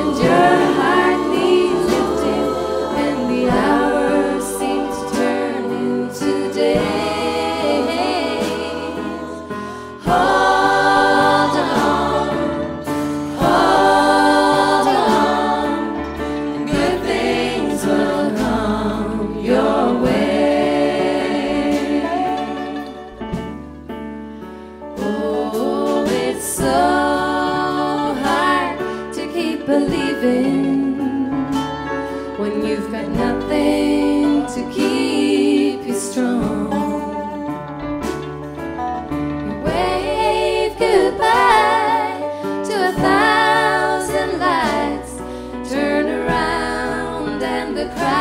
endure. Around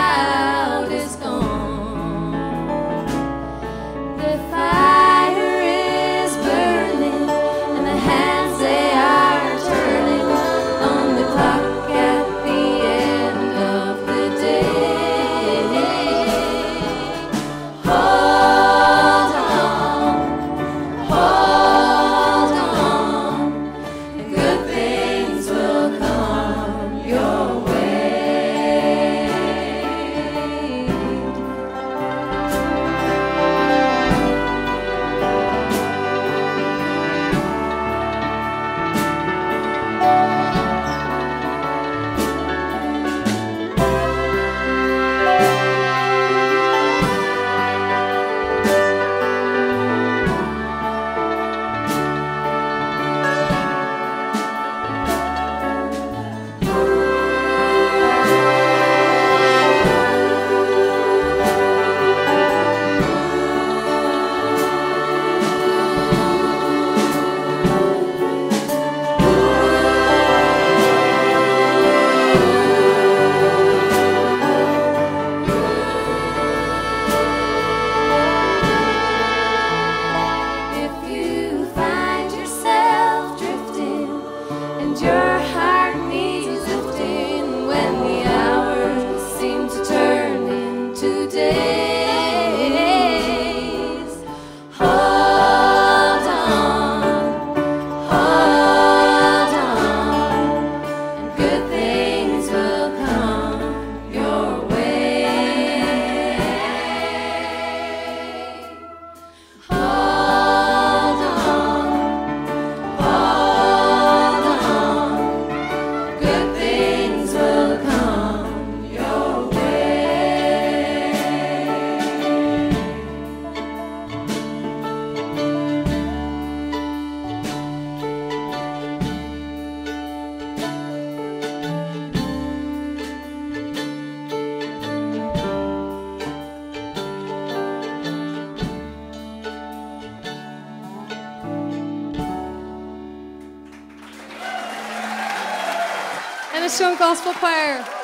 Stone Gospel Choir.